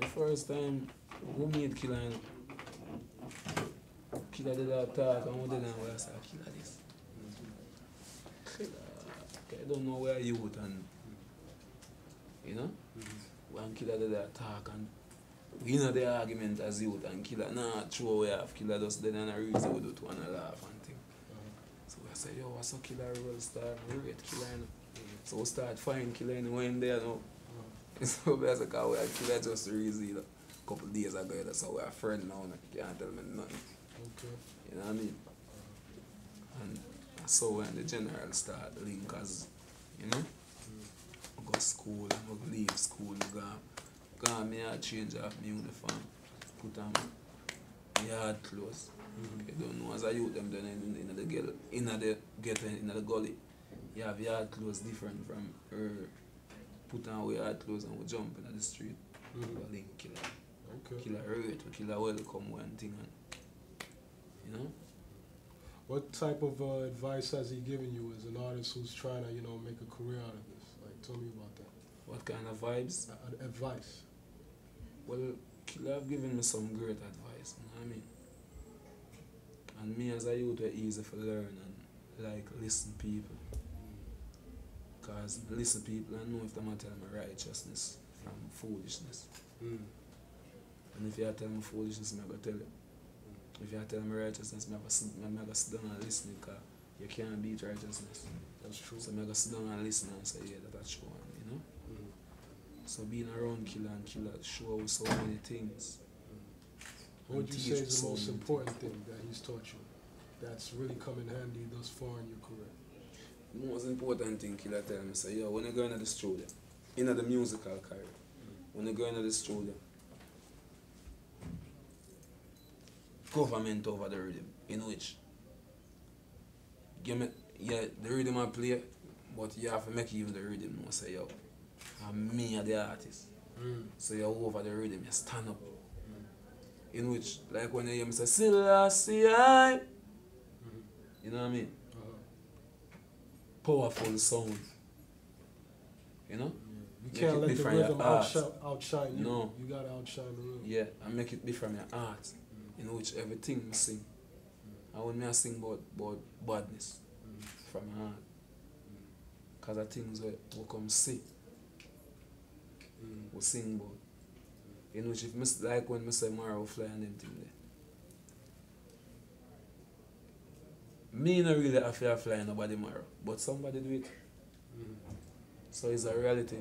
The first time we meet Killer, know, Killer did a talk and we didn't where I said, Killer this. Killer, I don't know where you would and, you know, when Killer did a talk and we know the argument as youth and Killer, nah, throw away off, Killer just then and a reason we do to wanna laugh and thing. So I said, yo, what's up, Killer, roll star, rate Killer, you know. So we start finding Killer in when there, you know. So basically, we had Killer just reason, you know. couple days ago, you know, so we're friends now, you can't tell me nothing. Okay. You know what I mean? And so when the general start link as, you know, I go to school, I go leave school, I go, go me I change off my uniform, put on my yard clothes. Mm-hmm. You don't know, as a youth, them then in, in the ghetto, in the in the gully, you have yard clothes different from her. Put on our yard clothes and we jump in the street. Mhm. We link killer, Okay. killer hurt, we killer welcome one thing, and, you know. What type of uh, advice has he given you as an artist who's trying to, you know, make a career out of this? Like, tell me about that. What kind of vibes? Uh, uh, advice. Well, Killer have given me some great advice, you know what I mean? And me as a youth were easy to learn and like listen people. Cause listen people and know if them a tell me righteousness from foolishness. Mm. And if you tell me foolishness, I'm gonna tell you. If you tell me righteousness, I'm I'm gonna sit down and listen because you can't beat righteousness. That's true. So I'm gonna sit down and listen and say, yeah, that's true, you know? Mm. So being around Killer and Killer show so many things. What would you say is the most important thing that he's taught you that's really come in handy thus far in your career? The most important thing Killer tell me say, yo, when you go into the studio, into the musical career, when you go into the studio, government over the rhythm, in which give me yeah, the rhythm I play, but you have to make even the rhythm know say yo, I'm me are the artist. Mm. So you're over the rhythm, you stand up. In which, like when you hear me say, Selassie, I, Mhm. you know what I mean? Powerful sound. You know? You Make can't let the rhythm outshine, outshine you. No. You gotta outshine the rhythm. Yeah, and make it be from your art. In which everything I sing. And when me I sing about, about badness Mm. from my heart. Because the things we, we come see, Mm. we sing about. In which if me, like when me say Mara fly and them thing there. Me not really have to fly nobody more, but somebody do it. Mm. So it's a reality.